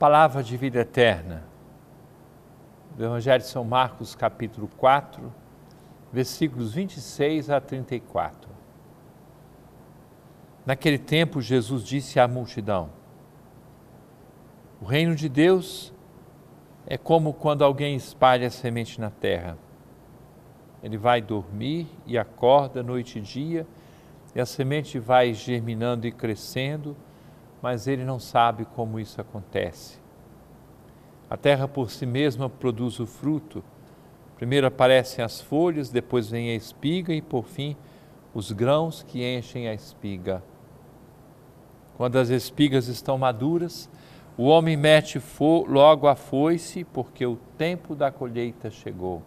Palavra de vida eterna. Do Evangelho de São Marcos, capítulo 4, versículos 26 a 34. Naquele tempo, Jesus disse à multidão: O reino de Deus é como quando alguém espalha a semente na terra. Ele vai dormir e acorda noite e dia, e a semente vai germinando e crescendo mas ele não sabe como isso acontece. A terra por si mesma produz o fruto. Primeiro aparecem as folhas, depois vem a espiga e, por fim, os grãos que enchem a espiga. Quando as espigas estão maduras, o homem mete logo a foice, porque o tempo da colheita chegou.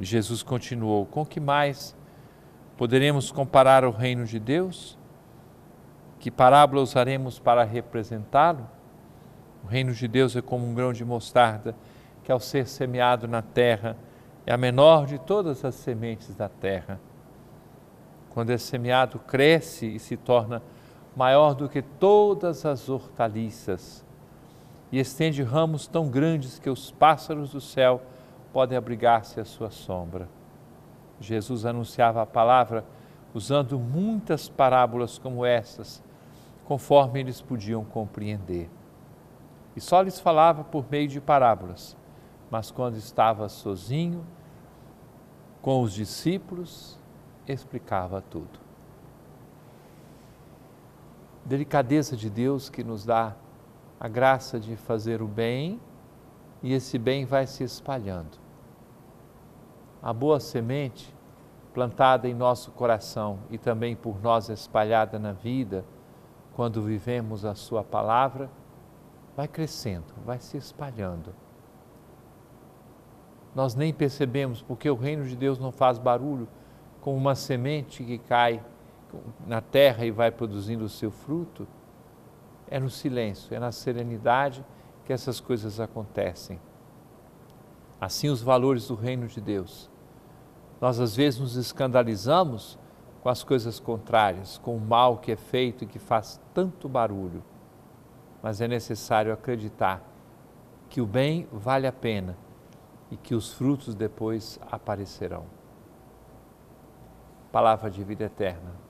Jesus continuou: Com que mais poderemos comparar o reino de Deus? Que parábola usaremos para representá-lo? O reino de Deus é como um grão de mostarda que, ao ser semeado na terra, é a menor de todas as sementes da terra. Quando é semeado, cresce e se torna maior do que todas as hortaliças e estende ramos tão grandes que os pássaros do céu podem abrigar-se à sua sombra. Jesus anunciava a palavra usando muitas parábolas como essas conforme eles podiam compreender. E só lhes falava por meio de parábolas, mas quando estava sozinho com os discípulos, explicava tudo. Delicadeza de Deus que nos dá a graça de fazer o bem e esse bem vai se espalhando. A boa semente plantada em nosso coração e também por nós espalhada na vida, quando vivemos a Sua palavra, vai crescendo, vai se espalhando. Nós nem percebemos, porque o reino de Deus não faz barulho, como uma semente que cai na terra e vai produzindo o seu fruto. É no silêncio, é na serenidade que essas coisas acontecem. Assim, os valores do reino de Deus. Nós às vezes nos escandalizamos com as coisas contrárias, com o mal que é feito e que faz tanto barulho. Mas é necessário acreditar que o bem vale a pena e que os frutos depois aparecerão. Palavra de vida eterna.